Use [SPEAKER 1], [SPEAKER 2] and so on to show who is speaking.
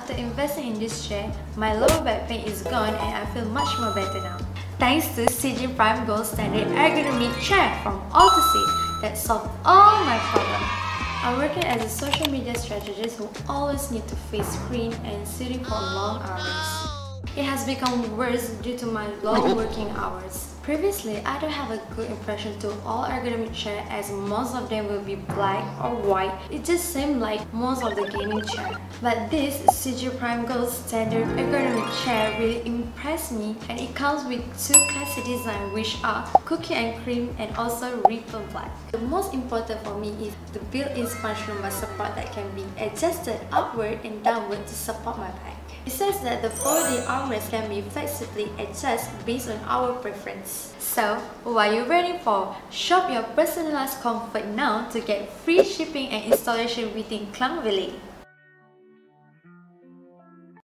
[SPEAKER 1] after investing in this chair, my lower back pain is gone and I feel much more better now. Thanks to CG Prime Gold Standard Ergonomic Chair from Alterseat that solved all my problems. I'm working as a social media strategist who always need to face screen and sitting for long hours. It has become worse due to my long oh. working hours. Previously, I don't have a good impression to all ergonomic chair as most of them will be black or white. It just seemed like most of the gaming chair. But this CG Prime Gold standard ergonomic chair really impressed me and it comes with two classic designs which are cookie and cream and also ripple black. The most important for me is the built-in sponge lumbar support that can be adjusted upward and downward to support my back. It says that the 4D armrest can be flexibly adjusted based on our preference. So, what are you waiting for? Shop your personalized comfort now to get free shipping and installation within Klang Valley.